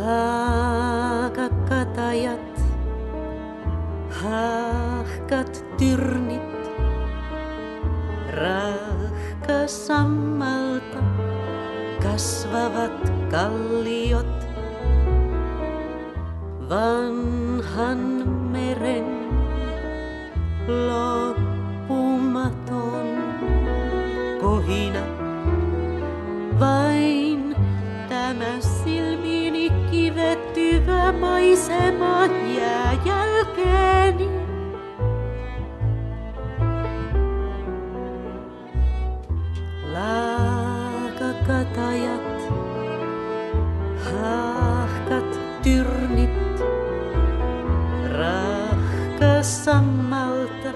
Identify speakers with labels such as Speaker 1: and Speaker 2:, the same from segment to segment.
Speaker 1: Laakakatajat, hahkat tyrnit, rahkasammalta kasvavat kalliot. Vanhan meren loppumaton kohina vain tämä silmiini kivettyvä maisema jää jälkeeni. Laakakatajat, hahkat tyrnit, rahkasammalta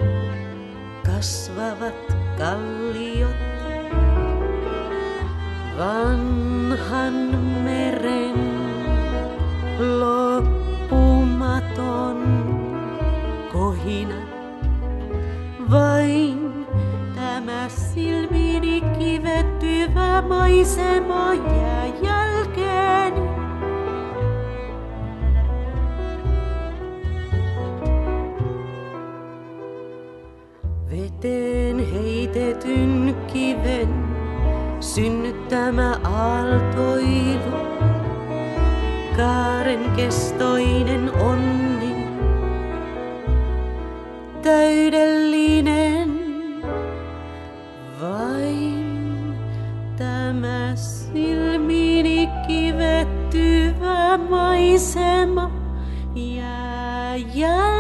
Speaker 1: kasvavat kalliot. Vanhan meren kohina. Vain tämä silmiini kivettyvä maisema jää jälkeeni. Veteen heitetyn kiven synnyttämä aaltoilu. Kaaren kestoinen onni, täydellinen. Vain tämä silmiini kivettyvä maisema jää jää.